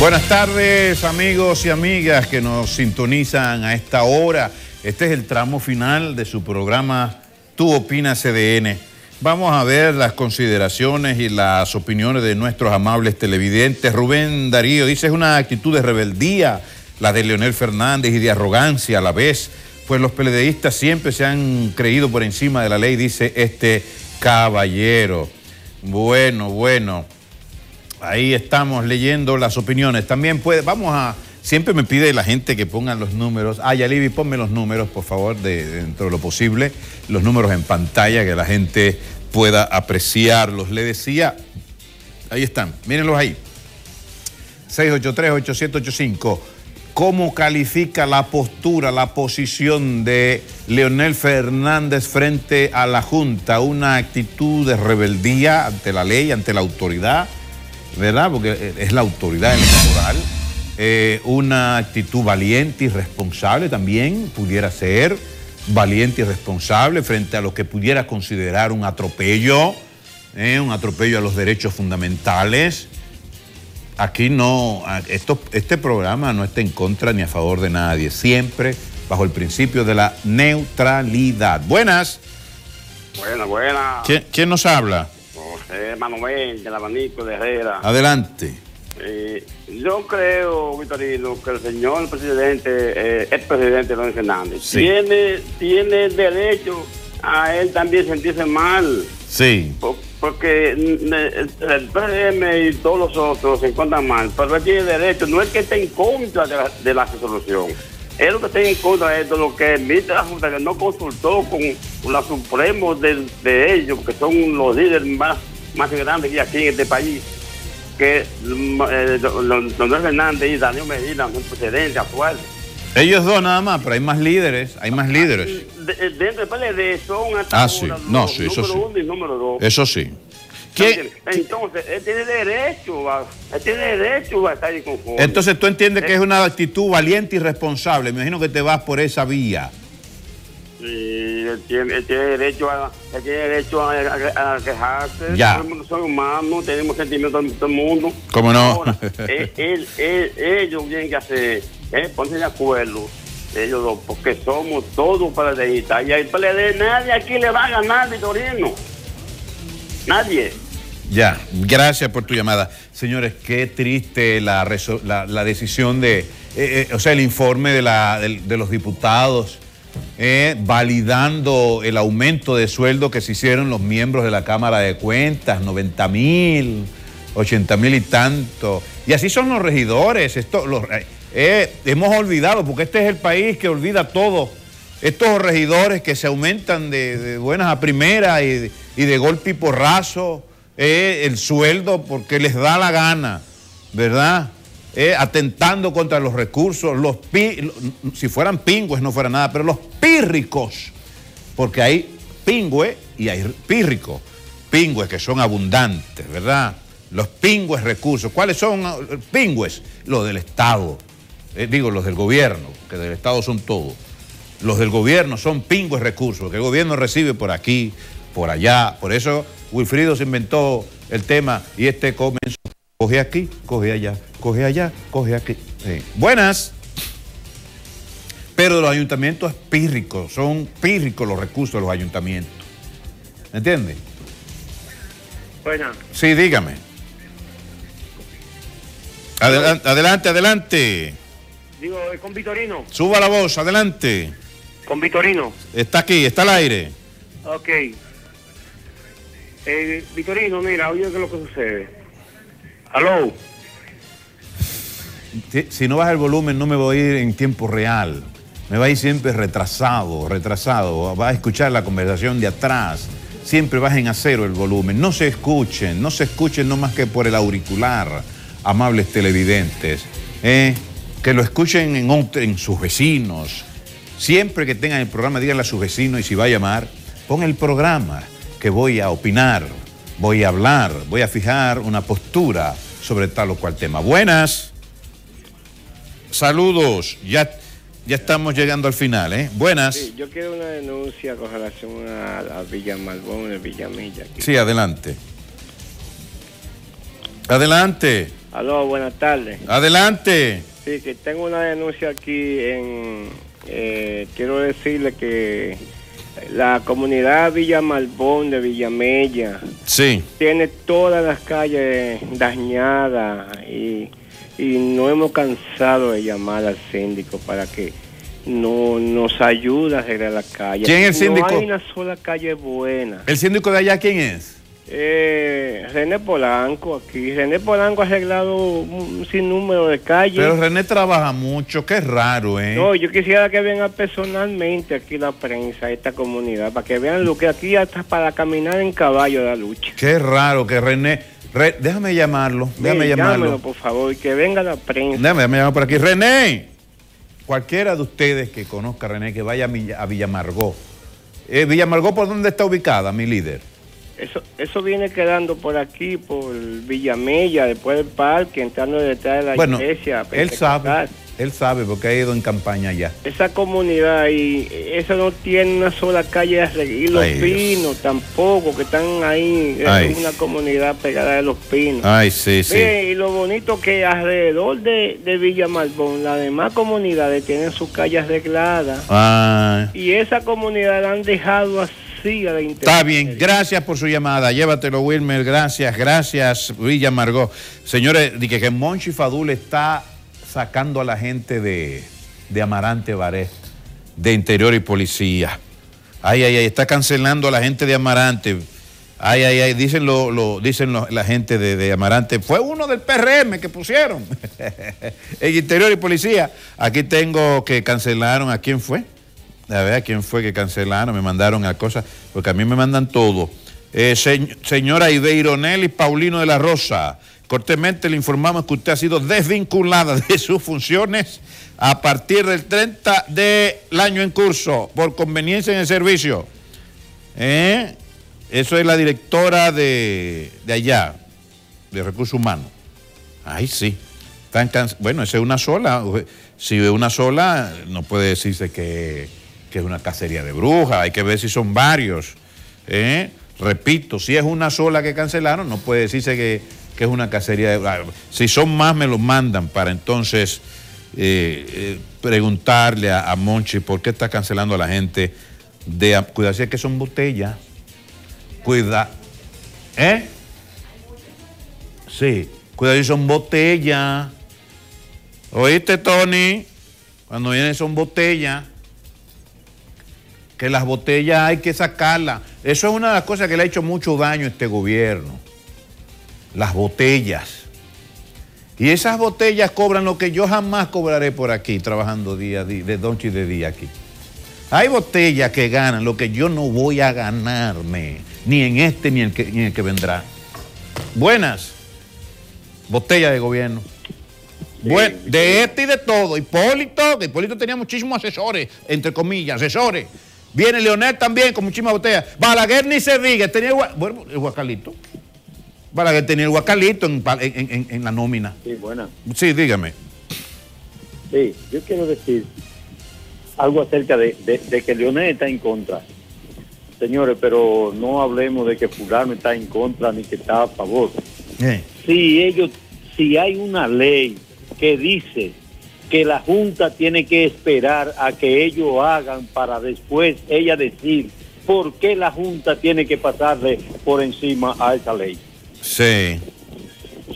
Buenas tardes amigos y amigas que nos sintonizan a esta hora. Este es el tramo final de su programa Tú Opina CDN. Vamos a ver las consideraciones y las opiniones de nuestros amables televidentes. Rubén Darío dice es una actitud de rebeldía la de Leonel Fernández y de arrogancia a la vez, pues los peledeístas siempre se han creído por encima de la ley, dice este caballero. Bueno, bueno. Ahí estamos leyendo las opiniones. También puede, vamos a, siempre me pide la gente que pongan los números. Ah, Yalibi, ponme los números, por favor, de, dentro de lo posible, los números en pantalla, que la gente pueda apreciarlos. Le decía, ahí están, mírenlos ahí. 683-8785. ¿Cómo califica la postura, la posición de Leonel Fernández frente a la Junta? Una actitud de rebeldía ante la ley, ante la autoridad ¿verdad? Porque es la autoridad electoral. Eh, una actitud valiente y responsable también pudiera ser, valiente y responsable frente a lo que pudiera considerar un atropello, eh, un atropello a los derechos fundamentales. Aquí no, esto, este programa no está en contra ni a favor de nadie, siempre bajo el principio de la neutralidad. Buenas. Buenas, buenas. ¿Quién nos habla? Eh, Manuel, del abanico de Herrera. Adelante. Eh, yo creo, Vitorino, que el señor presidente, eh, el presidente Luis Fernández, tiene, tiene derecho a él también sentirse mal. Sí. porque el PRM y todos los otros se encuentran mal, pero él tiene derecho, no es que esté en contra de la, de la resolución. Es lo que está en contra de lo que emite la Junta, que no consultó con, la Supremo de, de ellos, que son los líderes más más grande que aquí en este país, que mm, eh, Don Fernández y Daniel Medina, un presidente actual. Ellos dos nada más, pero hay más líderes, hay más líderes. Eh, dentro del PLD son hasta ah, sí. no, sí, eso número sí. uno y número dos. Eso sí. Entonces, él tiene derecho, a, él tiene derecho a estar inconforme. Entonces tú entiendes que es una actitud valiente y responsable. Me imagino que te vas por esa vía. Sí, él tiene, derecho a, tiene derecho a, quejarse. Ya. Son humanos, tenemos sentimientos todo el mundo. ¿Cómo no? él, ellos tienen que hacer, eh, ponerse de acuerdo, ellos dos, porque somos todos PLDistas. Y al PLD nadie aquí le va a ganar, Vitorino. Nadie. Ya, gracias por tu llamada. Señores, qué triste la, la, decisión de, eh, eh, o sea, el informe de, la, de los diputados eh, validando el aumento de sueldo que se hicieron los miembros de la Cámara de Cuentas, 90 mil, 80 mil y tanto. Y así son los regidores. Esto, los, eh, hemos olvidado, porque este es el país que olvida todo. Estos regidores que se aumentan de, buenas a primeras y, de golpe y porrazo eh, el sueldo porque les da la gana, ¿verdad? Eh, atentando contra los recursos, los si fueran pingües no fuera nada, pero los pírricos, porque hay pingües y hay pírricos, pingües que son abundantes, ¿verdad? Los pingües recursos, ¿cuáles son eh, pingües? Los del Estado, eh, digo los del gobierno, que del Estado son todos. Los del gobierno son pingües recursos, que el gobierno recibe por aquí, por allá, por eso Wilfrido se inventó el tema y este comenzó Coge aquí, coge allá, coge allá, coge aquí. Buenas. Pero los ayuntamientos es pírrico, son pírricos los recursos de los ayuntamientos. ¿Me entiende? Buenas. Sí, dígame. Adelante, adelante, adelante. Digo, con Vitorino. Suba la voz, adelante. Con Vitorino. Está aquí, está al aire. Ok. Eh, Vitorino, mira, oye, ¿qué es lo que sucede? Aló. Si, no baja el volumen, no me voy a ir en tiempo real. Me va a ir siempre retrasado, retrasado. Va a escuchar la conversación de atrás. Siempre bajen a cero el volumen. No se escuchen, no se escuchen no más que por el auricular, amables televidentes. ¿eh? Que lo escuchen en, en sus vecinos. Siempre que tengan el programa, díganle a sus vecinos y si va a llamar, pon el programa que voy a opinar voy a hablar, voy a fijar una postura sobre tal o cual tema. Buenas. Saludos. Ya, ya estamos llegando al final, ¿eh? Buenas. Sí, yo quiero una denuncia con relación a, Villa Malbón, Villamilla. Sí, adelante. Adelante. Aló, buenas tardes. Adelante. Sí, que tengo una denuncia aquí en... eh, quiero decirle que la comunidad Villa Malbón de Villamella Sí. tiene todas las calles dañadas y, y no hemos cansado de llamar al síndico para que no nos ayude a arreglar la calle. ¿Quién es el síndico? No hay una sola calle buena. ¿El síndico de allá quién es? Eh, René Polanco aquí. René Polanco ha arreglado un sinnúmero de calles. Pero René trabaja mucho, qué raro, ¿eh? No, yo quisiera que venga personalmente aquí la prensa, esta comunidad, para que vean lo que aquí hasta para caminar en caballo da lucha. Qué raro que René... Re- déjame llamarlo, déjame llamarlo. llámelo, por favor, que venga la prensa. Déjame, déjame llamar por aquí. René, cualquiera de ustedes que conozca a René, que vaya a, Villa- a Villamargó. Eh, Villamargó, ¿por dónde está ubicada, mi líder? Eso, eso viene quedando por aquí, por Villamella, después del parque, entrando detrás de la bueno, iglesia. él sabe, él sabe porque ha ido en campaña allá. Esa comunidad y eso no tiene una sola calle de arreglo. Y los Ay, Dios. pinos tampoco, que están ahí, es Ay. una comunidad pegada de los pinos. Ay, sí, sí. Y lo bonito que alrededor de, de Villa Malbón, las demás comunidades tienen sus calles arregladas. Ah, Y esa comunidad la han dejado así está bien, gracias por su llamada. Llévatelo, Wilmer. Gracias, gracias, Villa Margó. Señores, dije que Monchi Fadul está sacando a la gente de, de Amarante Baré, de Interior y Policía. Ay, ay, ay, está cancelando a la gente de Amarante. Ay, ay, ay, dicen, lo, lo- dicen lo- la gente de, de Amarante. Fue uno del PRM que pusieron. en Interior y Policía. Aquí tengo que cancelaron. ¿A quién fue? A ver, ¿a quién fue que cancelaron? Me mandaron a cosas. Porque a mí me mandan todo. Eh, se- señora Ibeironel y Paulino de la Rosa. Cortemente le informamos que usted ha sido desvinculada de sus funciones a partir del 30 del año en curso por conveniencia en el servicio. ¿Eh? Eso es la directora de, de allá, de recursos humanos. Ay, sí. Bueno, esa es una sola. Si es una sola, no puede decirse que, que es una cacería de brujas. Hay que ver si son varios. ¿eh? Repito, si es una sola que cancelaron, no puede decirse que, que es una cacería de brujas. Si son más, me los mandan para entonces eh, eh, preguntarle a, Monchi por qué está cancelando a la gente de... Cuidado, que son botellas. Cuida. ¿Eh? Sí. Cuidado, si son botellas. ¿Oíste, Tony? Cuando vienen son botellas. Que las botellas hay que sacarlas. Eso es una de las cosas que le ha hecho mucho daño a este gobierno. Las botellas. Y esas botellas cobran lo que yo jamás cobraré por aquí, trabajando día a día, de noche y de día aquí. Hay botellas que ganan lo que yo no voy a ganarme, ni en este ni en el que, ni en el que vendrá. Buenas. Botella de gobierno. Buen- de este y de todo. Hipólito, que Hipólito tenía muchísimos asesores, entre comillas, asesores. Viene Leonel también con muchísimas botellas. Balaguer ni se diga, tenía bueno, el guacalito. Balaguer tenía el guacalito en, en- en- en la nómina. Sí, buena. Sí, dígame. Sí, yo quiero decir algo acerca de, de- de que Leonel está en contra. Señores, pero no hablemos de que fulano está en contra ni que está a favor. Eh, Si ellos, si hay una ley que dice que la Junta tiene que esperar a que ellos hagan para después ella decir por qué la Junta tiene que pasarle por encima a esa ley. Sí,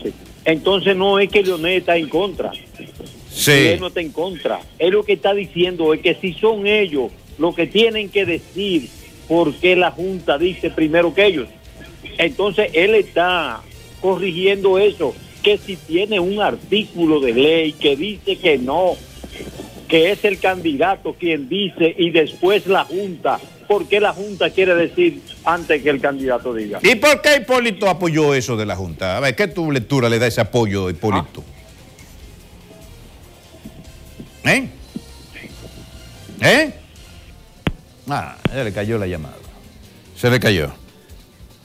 Sí. Entonces no es que Leonel está en contra. sí. Él no está en contra. Él lo que está diciendo es que si son ellos los que tienen que decir por qué la Junta dice primero que ellos, entonces él está corrigiendo eso, que si tiene un artículo de ley que dice que no, que es el candidato quien dice y después la Junta, ¿por qué la Junta quiere decir antes que el candidato diga? ¿Y por qué Hipólito apoyó eso de la Junta? A ver, ¿qué tu lectura le da ese apoyo a Hipólito? ¿Eh? ¿Eh? Ah, se le cayó la llamada. Se le cayó.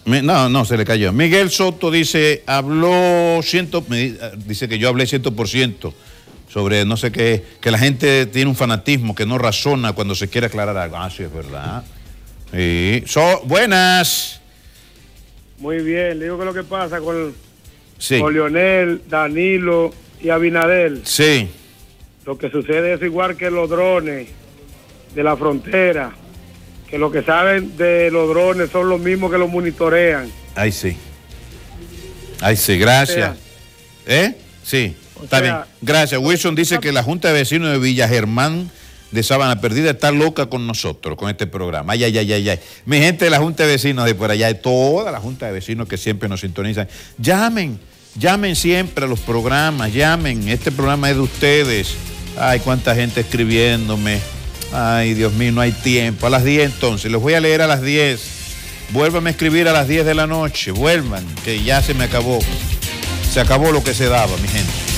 No, no, se le cayó. Miguel Soto dice, habló ciento, me- dice que yo hablé 100% sobre no sé qué, que la gente tiene un fanatismo, que no razona cuando se quiere aclarar algo. Ah, sí, es verdad. Sí. So, buenas. Muy bien, le digo que lo que pasa con Sí. con Leonel, Danilo y Abinadel. Sí. Lo que sucede es igual que los drones de la frontera, que lo que saben de los drones son los mismos que los monitorean. Ay, sí. Ay, sí, gracias. ¿Eh? Sí, O está sea- bien. Gracias. Wilson dice que la Junta de Vecinos de Villa Germán de Sabana Perdida está loca con nosotros, con este programa. Ay, ay, ay, ay, ay. Mi gente de la Junta de Vecinos de por allá, de toda la Junta de Vecinos que siempre nos sintonizan, llamen, llamen siempre a los programas, llamen. Este programa es de ustedes. Ay, cuánta gente escribiéndome. Ay, Dios mío, no hay tiempo. A las 10 entonces, los voy a leer a las 10. Vuélvame a escribir a las 10 de la noche, vuelvan, que ya se me acabó. Se acabó lo que se daba, mi gente.